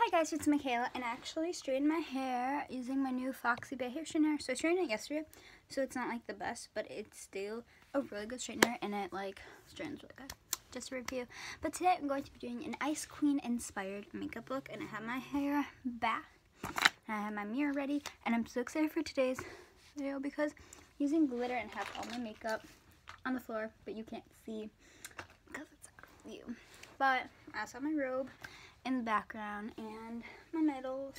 Hi guys, it's Michaela and I actually straightened my hair using my new Foxybae hair straightener. So I straightened it yesterday, so it's not like the best, but it's still a really good straightener and it like straightens really good. Just a review. But today I'm going to be doing an Ice Queen inspired makeup look and I have my hair back and I have my mirror ready and I'm so excited for today's video because using glitter and have all my makeup on the floor, but you can't see because it's view. But I also have my robe in the background and my medals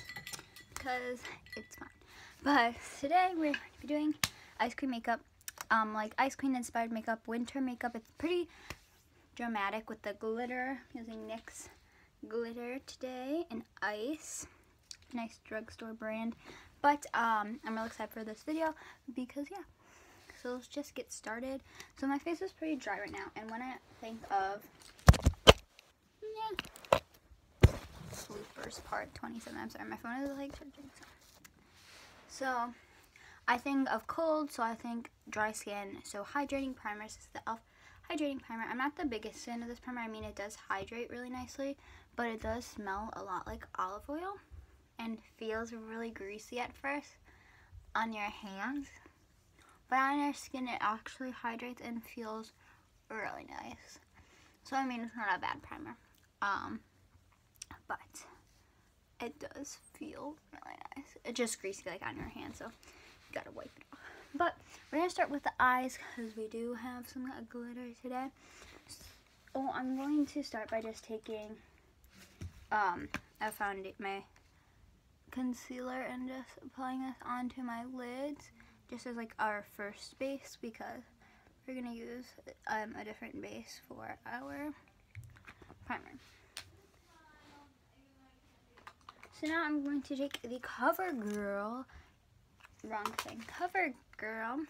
because it's fun. But today we're going to be doing ice cream makeup, um, like ice cream inspired makeup, winter makeup. It's pretty dramatic with the glitter, using NYX glitter today and ice, nice drugstore brand. But um, I'm really excited for this video because yeah. So let's just get started. So my face is pretty dry right now, and when I think of yeah, bloopers part 27. I'm sorry, my phone is like charging. So, I think of cold, so I think dry skin. So hydrating primer. This is the e.l.f. hydrating primer. I'm not the biggest fan of this primer. I mean, it does hydrate really nicely, but it does smell a lot like olive oil and feels really greasy at first on your hands. But on your skin, it actually hydrates and feels really nice. So, I mean, it's not a bad primer. Um, but it does feel really nice. It's just greasy like on your hand, so you gotta wipe it off. But we're gonna start with the eyes because we do have some glitter today. Oh, I'm going to start by just taking um, I found my concealer and just applying this onto my lids just as like our first base because we're gonna use um, a different base for our primer. So now I'm going to take the CoverGirl, wrong thing, CoverGirl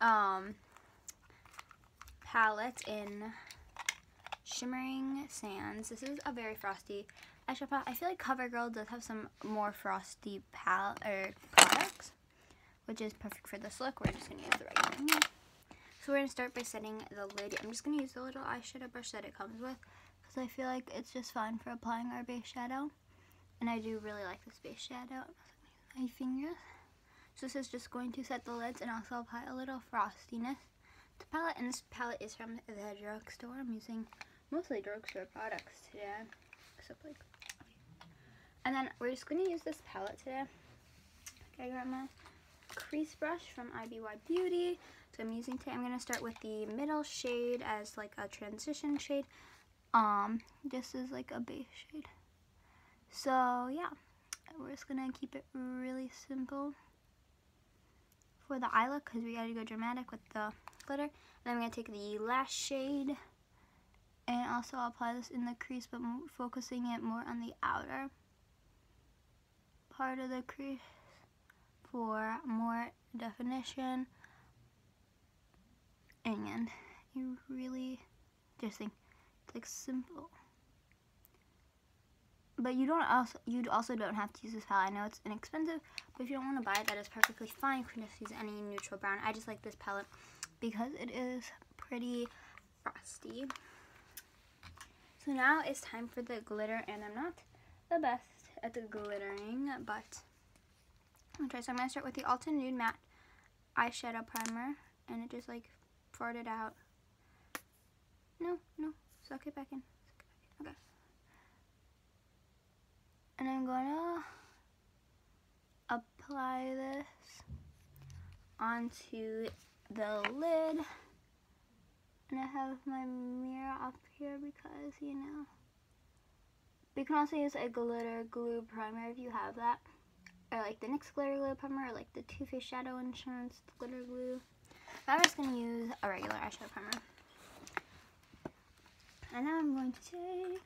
um, palette in Shimmering Sands. This is a very frosty eyeshadow. I feel like CoverGirl does have some more frosty palette or products, which is perfect for this look. We're just going to use the regular one. So we're going to start by setting the lid. I'm just going to use the little eyeshadow brush that it comes with because I feel like it's just fine for applying our base shadow. And I do really like the space shadow. My fingers. So this is just going to set the lids and also apply a little frostiness to palette. And this palette is from the drugstore. I'm using mostly drugstore products today. Except like, And then we're just going to use this palette today. Okay, I my crease brush from IBY Beauty. So I'm using today, I'm going to start with the middle shade as like a transition shade. Um, this is like a base shade. So yeah, we're just gonna keep it really simple for the eye look because we gotta go dramatic with the glitter. And then I'm gonna take the last shade and also I'll apply this in the crease but focusing it more on the outer part of the crease for more definition. And you really just think it's like simple but you don't also you also don't have to use this palette. I know it's inexpensive, but if you don't want to buy it, that is perfectly fine. You can just use any neutral brown. I just like this palette because it is pretty frosty. So now it's time for the glitter, and I'm not the best at the glittering, but I'll try. So I'm gonna start with the Ulta Nude Matte eyeshadow primer, and it just like farted out. No, no, suck it back in. Okay and I'm gonna apply this onto the lid. And I have my mirror up here because you know you can also use a glitter glue primer if you have that. Or like the NYX glitter glue primer or like the Too Faced Shadow Insurance glitter glue. I'm just gonna use a regular eyeshadow primer. And now I'm going to take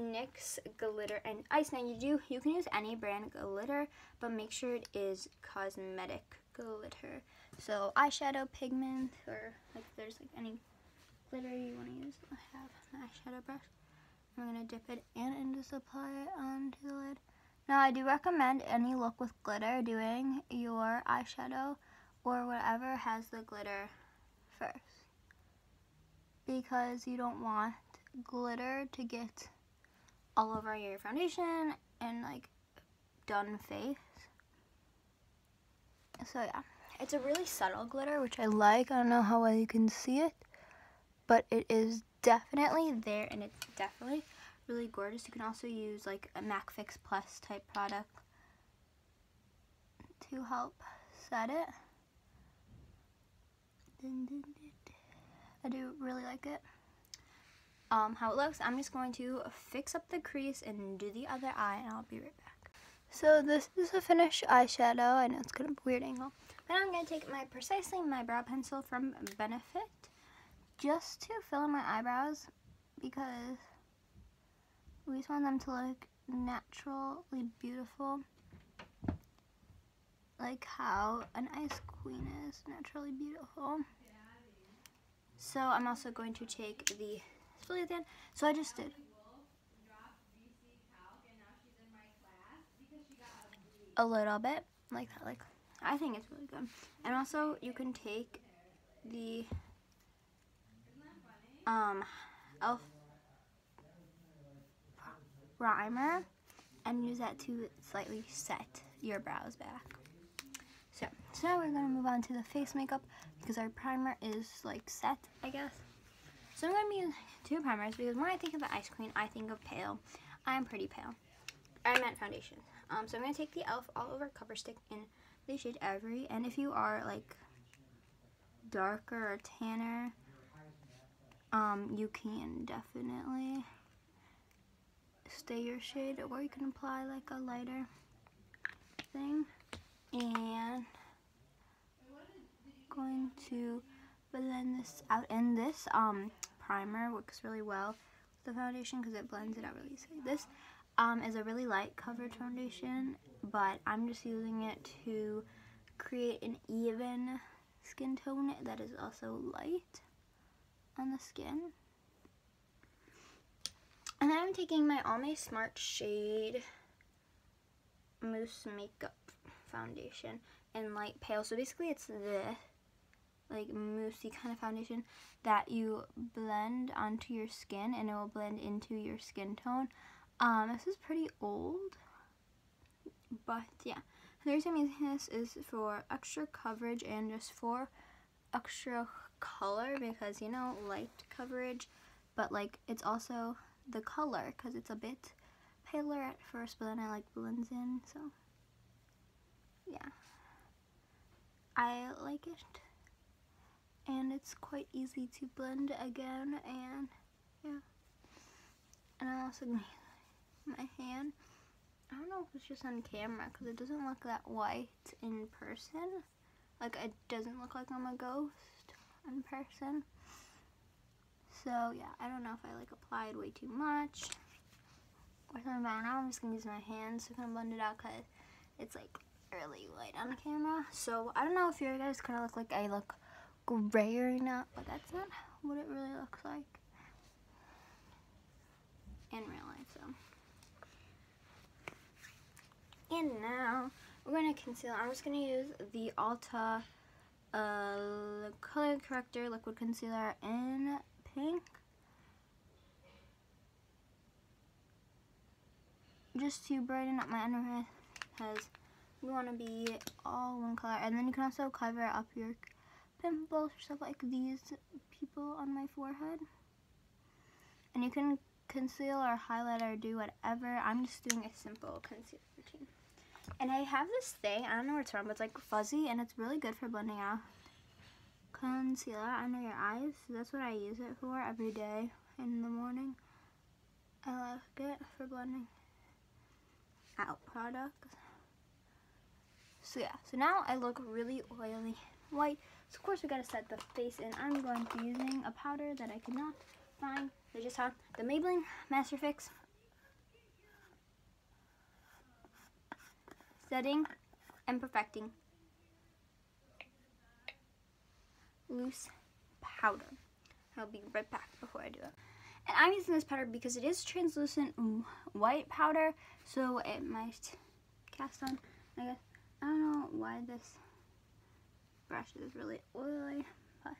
NYX glitter and ice. Now you do you can use any brand glitter, but make sure it is cosmetic glitter. So eyeshadow pigment or like there's like any glitter you want to use. I have an eyeshadow brush. I'm gonna dip it in and just apply it onto the lid. Now I do recommend any look with glitter doing your eyeshadow or whatever has the glitter first because you don't want glitter to get all over your foundation and like done face. So yeah, it's a really subtle glitter, which I like. I don't know how well you can see it, but it is definitely there and it's definitely really gorgeous. You can also use like a MAC Fix Plus type product to help set it. I do really like it. Um, how it looks, I'm just going to fix up the crease and do the other eye and I'll be right back. So this is a finished eyeshadow. I know it's kind of a weird angle. But I'm going to take my Precisely My Brow Pencil from Benefit just to fill in my eyebrows because we just want them to look naturally beautiful. Like how an ice queen is naturally beautiful. So I'm also going to take the spoolie at the end. So I just did a little bit like that. Like I think it's really good. And also you can take the um elf primer and use that to slightly set your brows back. So, so now we're going to move on to the face makeup because our primer is like set, I guess. So I'm going to use two primers because when I think of the Ice Queen, I think of pale. I'm pretty pale. I meant foundation. Um, so I'm going to take the e.l.f. All Over Cover Stick in the shade Ivory. And if you are like darker or tanner, um, you can definitely stay your shade or you can apply like a lighter thing and going to blend this out and this um primer works really well with the foundation because it blends it out really easily. This um is a really light coverage foundation but I'm just using it to create an even skin tone that is also light on the skin. And then I'm taking my All Almay Smart Shade Mousse Makeup Foundation in light pale. So basically it's the like moussey kind of foundation that you blend onto your skin and it will blend into your skin tone. Um, this is pretty old, but yeah. The reason I'm using this is for extra coverage and just for extra color because, you know, light coverage, but like it's also the color because it's a bit paler at first, but then I like blends in, so yeah. I like it. And it's quite easy to blend again, and yeah. And I also my hand. I don't know if it's just on camera because it doesn't look that white in person. Like it doesn't look like I'm a ghost in person. So yeah, I don't know if I like applied way too much or something, now I'm just gonna use my hands to kind of blend it out because it's like really light on camera. So I don't know if you guys kind of look like I look gray or not, but that's not what it really looks like in real life. So. And now we're gonna conceal. I'm just gonna use the Ulta uh, color corrector liquid concealer in pink. Just to brighten up my under eye, because we want to be all one color. And then you can also cover up your pimples or stuff like these people on my forehead. And you can conceal or highlight or do whatever. I'm just doing a simple concealer routine. And I have this thing, I don't know where it's from, but it's like fuzzy and it's really good for blending out concealer under your eyes. So that's what I use it for every day in the morning. I like it for blending out products. So yeah, so now I look really oily white. So of course we gotta set the face in. I'm going to be using a powder that I could not find. I just have the Maybelline Master Fix setting and perfecting loose powder. I'll be right back before I do it. And I'm using this powder because it is translucent white powder, so it might cast on. I guess I don't know why this brush is really oily, but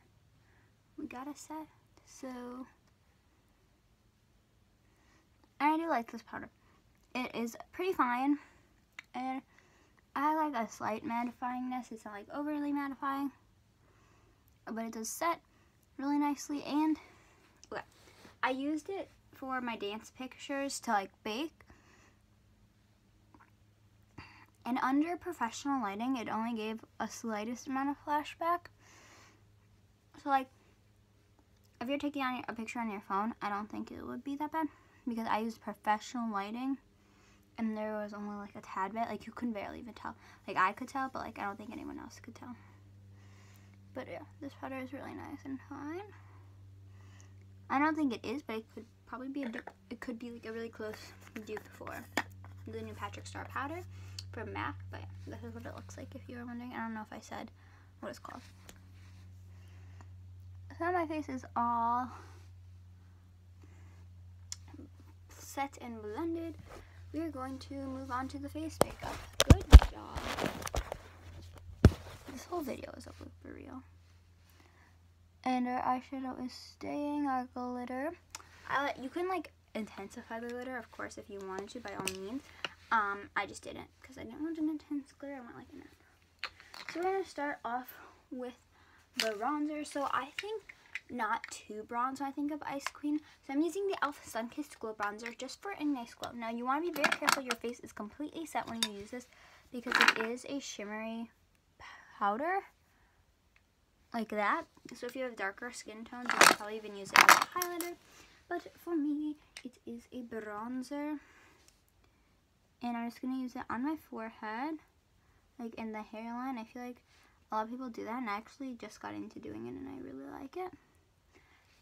we got a set. So I do like this powder. It is pretty fine. And I like a slight mattifyingness. It's not like overly mattifying. But it does set really nicely. And okay, I used it for my dance pictures to like bake. And under professional lighting, it only gave a slightest amount of flashback. So like, if you're taking on a picture on your phone, I don't think it would be that bad because I used professional lighting and there was only like a tad bit, like you couldn't barely even tell. Like I could tell, but like I don't think anyone else could tell. But yeah, this powder is really nice and fine. I don't think it is, but it could probably be a, it could be like a really close dupe for the new Patrick Starrr powder from MAC, but this is what it looks like if you were wondering. I don't know if I said what it's called. So my face is all set and blended. We are going to move on to the face makeup. Good job. This whole video is a blooper reel. And our eyeshadow is staying our glitter. I, you can like intensify the glitter, of course, if you wanted to, by all means. Um, I just didn't because I didn't want an intense glitter. I want like an. So we're gonna start off with the bronzer. So I think not too bronze when I think of Ice Queen. So I'm using the e.l.f. Sunkissed Glow Bronzer just for a nice glow. Now you want to be very careful your face is completely set when you use this because it is a shimmery powder like that. So if you have darker skin tones, you can probably even use it as a highlighter. But for me, it is a bronzer. And I'm just going to use it on my forehead, like in the hairline. I feel like a lot of people do that, and I actually just got into doing it, and I really like it.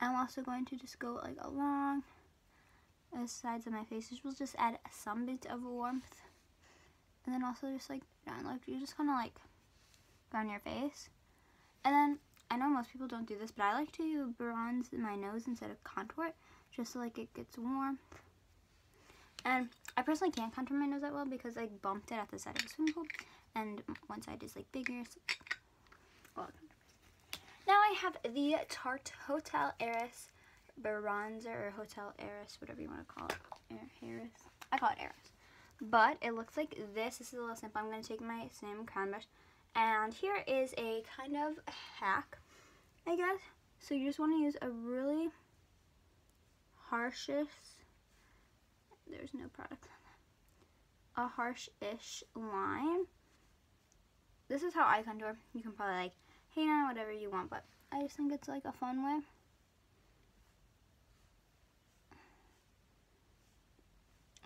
I'm also going to just go like along the sides of my face, which will just add some bit of warmth. And then also just like down, like you just kind of like on your face. And then I know most people don't do this, but I like to bronze my nose instead of contour just so like it gets warm. And I personally can't contour my nose that well because I bumped it at the side of the swimming pool, and one side is like bigger. So, now I have the Tarte Hotel Heiress bronzer or Hotel Heiress, whatever you want to call it. Heiress. I call it Heiress. But it looks like this. This is a little simple. I'm going to take my same crown brush. And here is a kind of hack, I guess. So you just want to use a really harshest, there's no product on that, a harsh-ish line. This is how I contour. You can probably like paint on whatever you want, but I just think it's like a fun way.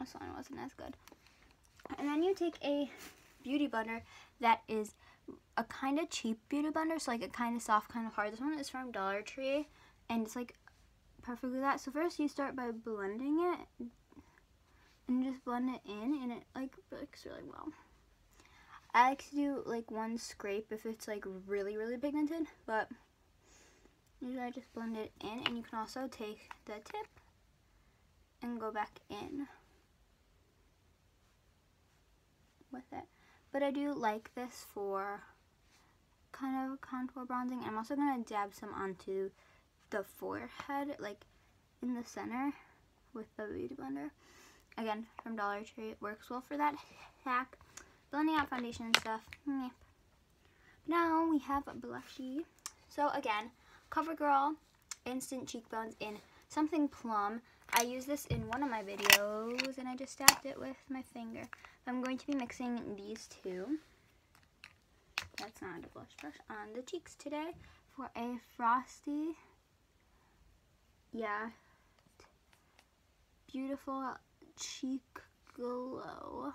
This one wasn't as good. And then you take a beauty blender that is a kind of cheap beauty blender, so like a kind of soft, kind of hard. This one is from Dollar Tree, and it's like perfectly that. So first you start by blending it, and just blend it in, and it like works really well. I like to do like one scrape if it's like really, really pigmented, but usually I just blend it in and you can also take the tip and go back in with it. But I do like this for kind of contour bronzing. I'm also going to dab some onto the forehead, like in the center with the Beauty Blender. Again, from Dollar Tree. It works well for that hack blending out foundation and stuff. Now we have blushy. So again, CoverGirl Instant Cheekbones in something plum. I use this in one of my videos and I just dabbed it with my finger. I'm going to be mixing these two. That's not a blush brush on the cheeks today for a frosty, yeah, beautiful cheek glow.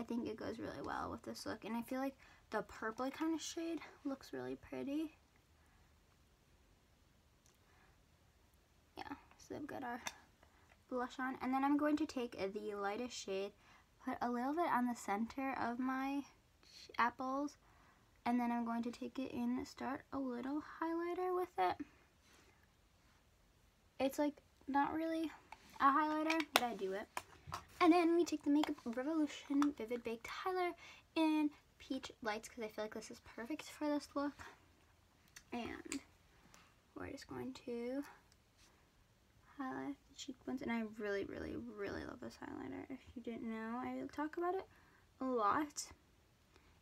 I think it goes really well with this look. And I feel like the purple kind of shade looks really pretty. Yeah, so we've got our blush on. And then I'm going to take the lightest shade, put a little bit on the center of my apples, and then I'm going to take it in start a little highlighter with it. It's like not really a highlighter, but I do it. And then we take the Makeup Revolution Vivid Baked Highlighter in Peach Lights because I feel like this is perfect for this look. And we're just going to highlight the cheekbones. And I really, really, really love this highlighter. If you didn't know, I talk about it a lot.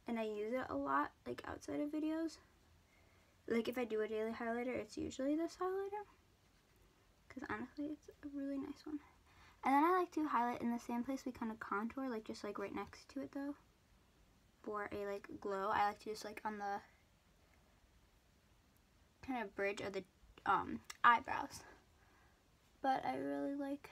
And I use it a lot, like outside of videos. Like if I do a daily highlighter, it's usually this highlighter. Because honestly, it's a really nice one. And then I like to highlight in the same place we kind of contour, like just like right next to it though. For a like glow, I like to just like on the kind of bridge of the um, eyebrows. But I really like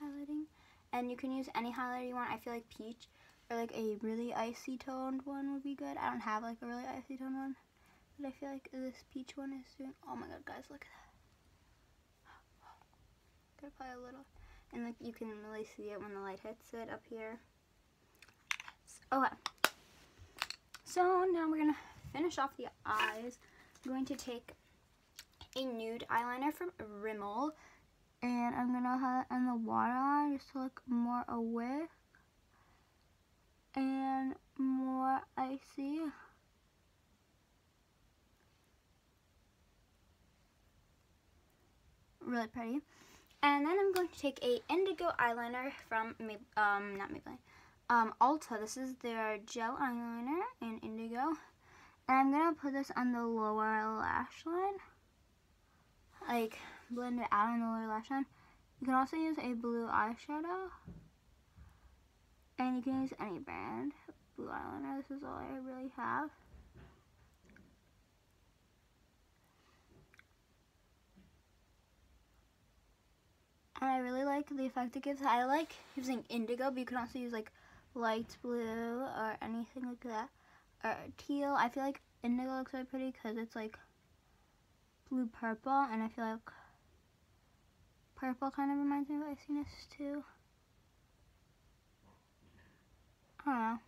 highlighting. And you can use any highlighter you want. I feel like peach or like a really icy toned one would be good. I don't have like a really icy toned one. But I feel like this peach one is doing, oh my god guys, look at that. Apply a little. And like you can really see it when the light hits it up here. Oh, okay. So now we're gonna finish off the eyes. I'm going to take a nude eyeliner from Rimmel. And I'm going to have it in the waterline just to look more awake and more icy. Really pretty. And then I'm going to take a indigo eyeliner from, um, not Maybelline, um, Ulta. This is their gel eyeliner in indigo. And I'm going to put this on the lower lash line like blend it out in the lower lash line. You can also use a blue eyeshadow. And you can use any brand. Blue eyeliner, this is all I really have. And I really like the effect it gives. I like using indigo, but you can also use like light blue or anything like that. Or teal. I feel like indigo looks really pretty because it's like blue purple and I feel like purple kind of reminds me of iciness too. I don't know.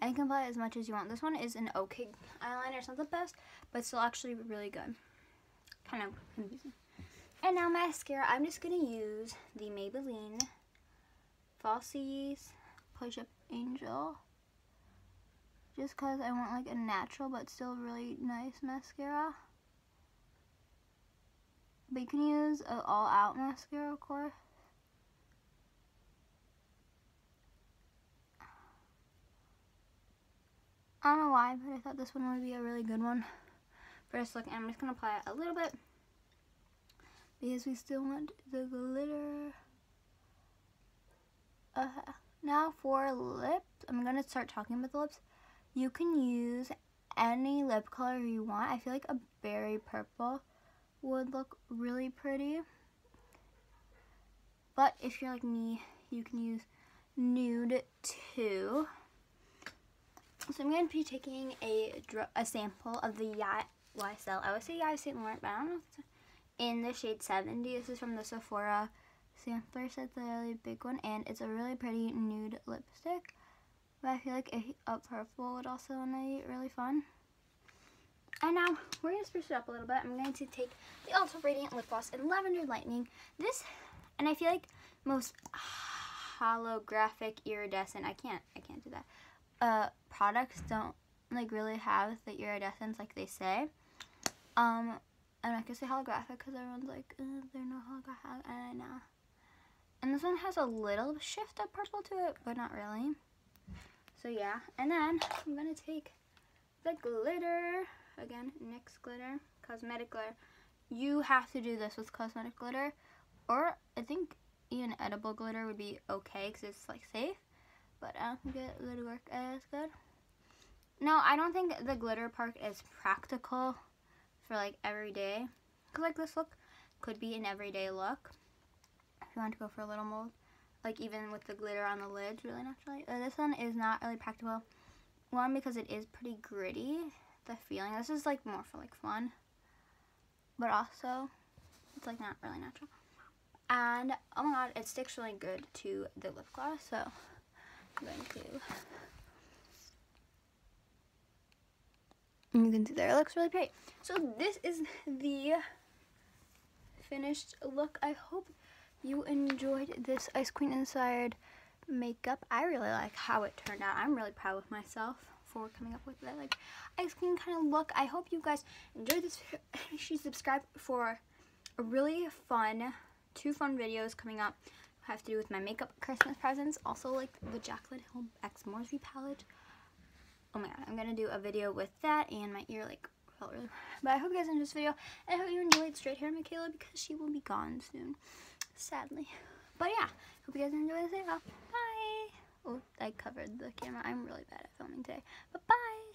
And you can apply as much as you want. This one is an okay eyeliner. It's not the best, but still actually really good. Kind of confusing. And now mascara. I'm just going to use the Maybelline Falsies Push Up Angel. Just because I want like a natural but still really nice mascara. But you can use an all-out mascara, of course. I don't know why, but I thought this one would be a really good one. First look, and I'm just going to apply it a little bit. Because we still want the glitter. Uh, now for lips, I'm going to start talking about the lips. You can use any lip color you want. I feel like a berry purple would look really pretty. But if you're like me, you can use nude too. So I'm going to be taking a, a sample of the YSL. I would say Yves Saint Laurent, but I don't know in the shade 70. This is from the Sephora sampler set, the really big one, and it's a really pretty nude lipstick. But I feel like a, a purple would also be really fun. And now we're going to spruce it up a little bit. I'm going to take the Ulta Radiant Lip Gloss in Lavender Lightning. This, and I feel like most holographic iridescent, I can't, I can't do that, uh, products don't like really have the iridescence like they say. Um, I'm not gonna say holographic because everyone's like, they're not holographic, and I know. And this one has a little shift of purple to it, but not really. So yeah, and then I'm gonna take the glitter again, NYX glitter, cosmetic glitter. You have to do this with cosmetic glitter, or I think even edible glitter would be okay because it's like safe, but I don't think it would work as good. No, I don't think the glitter part is practical for like every day. Cause like this look could be an everyday look. If you want to go for a little mold, like even with the glitter on the lids really naturally. Uh, this one is not really practical. One, because it is pretty gritty the feeling. This is like more for like fun. But also, it's like not really natural. And, oh my god, it sticks really good to the lip gloss. So, I'm going to... You can see there, it looks really pretty. So this is the finished look. I hope you enjoyed this Ice Queen inspired makeup. I really like how it turned out. I'm really proud of myself for coming up with that like ice cream kind of look. I hope you guys enjoyed this video. You subscribe for a really fun two fun videos coming up. Have to do with my makeup Christmas presents. Also like the Jaclyn Hill X Morphe palette. Oh my god, I'm gonna do a video with that and my ear like felt really But I hope you guys enjoyed this video. And I hope you enjoyed straight hair Michaela because she will be gone soon. Sadly. But yeah, hope you guys enjoyed this video. Bye! Oh, I covered the camera. I'm really bad at filming today. But bye!